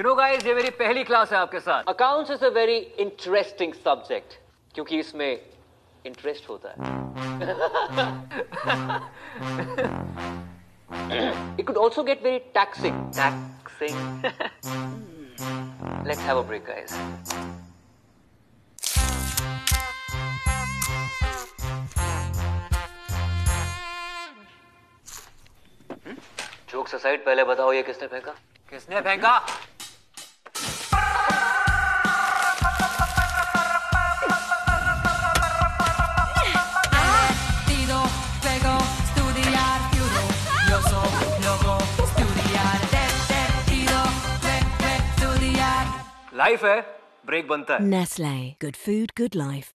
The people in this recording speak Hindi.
यू नो गाइस ये मेरी पहली क्लास है आपके साथ। Accounts is a very interesting subject क्योंकि इसमें इंटरेस्ट होता है। It could also get very taxing taxing Let's have a break, guys. Jokes aside पहले बताओ ये किसने फेंका? किसने फेंका? लाइफ है ब्रेक बनता है Nestle. Good food, good life.